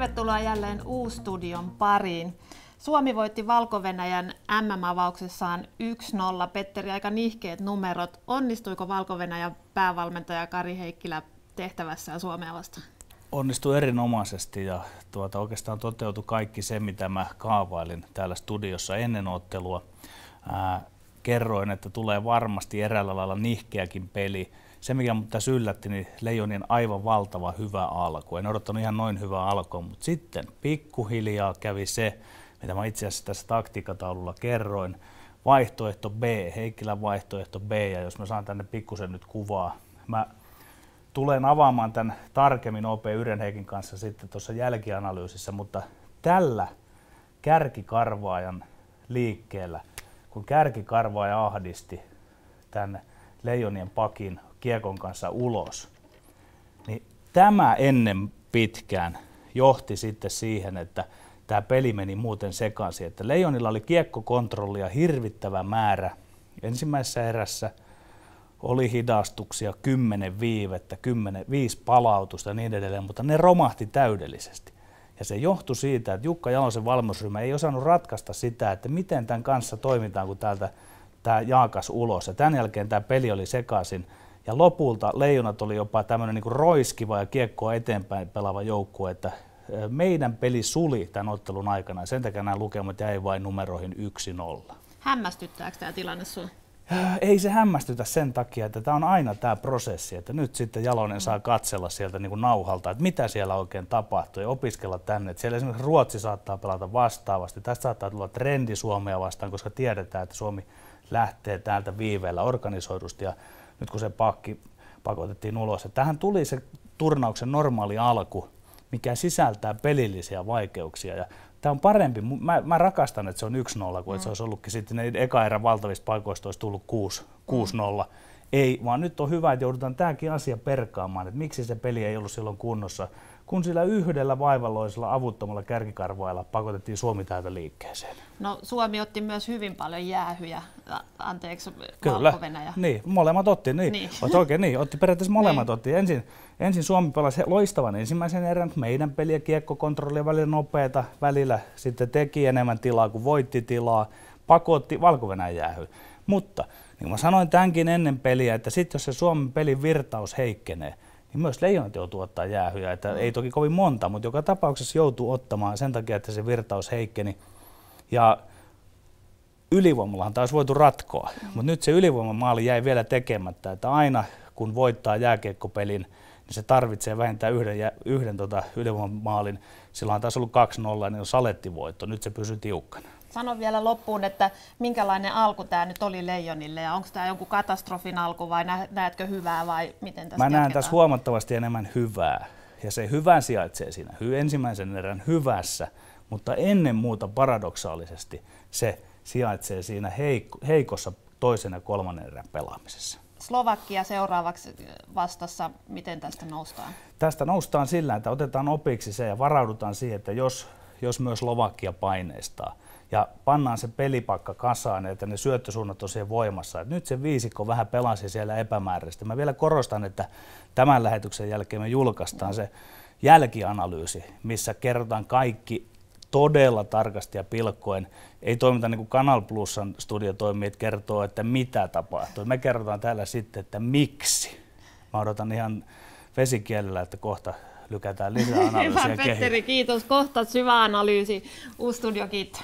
Tervetuloa jälleen U-studion pariin. Suomi voitti valko MM-avauksessaan 1-0. Petteri, aika nihkeet numerot. Onnistuiko valko päävalmentaja Kari Heikkilä tehtävässään Suomea vastaan? Onnistui erinomaisesti ja tuota, oikeastaan toteutui kaikki se, mitä mä kaavailin täällä studiossa ennen ottelua. Ää, kerroin, että tulee varmasti eräällä lailla nihkeäkin peli se, mikä mut tässä yllätti, niin Leijonien aivan valtava hyvä alku. En odottanut ihan noin hyvää alkua, mutta sitten pikkuhiljaa kävi se, mitä mä itse asiassa tässä taktiikataululla kerroin. Vaihtoehto B, Heikkilän vaihtoehto B, ja jos mä saan tänne pikkusen nyt kuvaa, mä tulen avaamaan tämän tarkemmin OP Yrenheikin kanssa sitten tuossa jälkianalyysissä, mutta tällä kärkikarvaajan liikkeellä, kun kärkikarvaaja ahdisti tänne Leijonien pakin kiekon kanssa ulos, niin tämä ennen pitkään johti sitten siihen, että tämä peli meni muuten sekaisin. Että Leijonilla oli kiekkokontrollia hirvittävä määrä. Ensimmäisessä erässä oli hidastuksia, kymmenen viivettä, kymmenen, viisi palautusta ja niin edelleen, mutta ne romahti täydellisesti. Ja se johtui siitä, että Jukka Jalosen valmennusryhmä ei osannut ratkaista sitä, että miten tämän kanssa toimitaan, kun täältä tämä jaakas ulos. Ja tämän jälkeen tämä peli oli sekaisin. Ja lopulta Leijonat oli jopa tämmöinen niin roiskiva ja kiekkoa eteenpäin pelaava joukkue, että meidän peli suli tämän ottelun aikana sen takia nämä lukemat jäi vain numeroihin 1-0. Hämmästyttääkö tämä tilanne sinua? Ei se hämmästytä sen takia, että tämä on aina tämä prosessi, että nyt sitten Jalonen saa katsella sieltä niin kuin nauhalta, että mitä siellä oikein tapahtuu ja opiskella tänne. Että siellä esimerkiksi Ruotsi saattaa pelata vastaavasti. Tästä saattaa tulla trendi Suomea vastaan, koska tiedetään, että Suomi lähtee täältä viiveellä organisoidusti ja nyt kun se pakki pakotettiin ulos. Ja tähän tuli se turnauksen normaali alku, mikä sisältää pelillisiä vaikeuksia. Ja tämä on parempi. Mä, mä rakastan, että se on 1-0, kuin mm. että se olisi ollutkin sitten ne eka erän valtavista paikoista olisi tullut 6, 6-0. Mm. Ei, vaan nyt on hyvä, että joudutaan tämäkin asia perkaamaan, että miksi se peli ei ollut silloin kunnossa kun sillä yhdellä vaivalloisella avuttomalla kärkikarvoilla pakotettiin Suomi täältä liikkeeseen. No Suomi otti myös hyvin paljon jäähyjä, anteeksi, Kyllä, niin, molemmat otti, niin, niin. Otti oikein niin, otti periaatteessa molemmat niin. otti. Ensin, ensin Suomi pelasi loistavan ensimmäisen erän, meidän peliä kiekkokontrollia välillä nopeata, välillä sitten teki enemmän tilaa kuin voitti tilaa, pakotti valko jäähy. Mutta niin kuin mä sanoin tämänkin ennen peliä, että sitten jos se Suomen pelin virtaus heikkenee, niin myös leijonat joutuu ottaa jäähyjä. Että mm. Ei toki kovin monta, mutta joka tapauksessa joutuu ottamaan sen takia, että se virtaus heikkeni. Ja ylivoimallahan taas voitu ratkoa, mm. mutta nyt se ylivoimamaali jäi vielä tekemättä, että aina kun voittaa jääkiekkopelin, niin se tarvitsee vähintään yhden, yhden tota ylivoimamaalin. Silloin on taas ollut 2-0, niin on salettivoitto. Nyt se pysyy tiukkana. Sano vielä loppuun, että minkälainen alku tämä nyt oli Leijonille ja onko tämä jonkun katastrofin alku vai näetkö hyvää vai miten tässä Mä näen jatketaan? tässä huomattavasti enemmän hyvää ja se hyvä sijaitsee siinä ensimmäisen erän hyvässä, mutta ennen muuta paradoksaalisesti se sijaitsee siinä heikossa toisen ja kolmannen erän pelaamisessa. Slovakia seuraavaksi vastassa, miten tästä noustaan? Tästä noustaan sillä, että otetaan opiksi se ja varaudutaan siihen, että jos, jos myös Slovakia paineistaa, ja pannaan se pelipakka kasaan, että ne syöttösuunnat on siellä voimassa. Et nyt se viisikko vähän pelasi siellä epämääräisesti. Mä vielä korostan, että tämän lähetyksen jälkeen me julkaistaan se jälkianalyysi, missä kerrotaan kaikki todella tarkasti ja pilkkoen. Ei toimita niin kuin Kanal Plusan studiotoimijat kertoo, että mitä tapahtuu. Me kerrotaan täällä sitten, että miksi. Mä odotan ihan vesikielellä, että kohta lykätään lisää analyysiä Hyvä Petteri, kiitos. Kohta syvä analyysi. Uustudio, kiitos.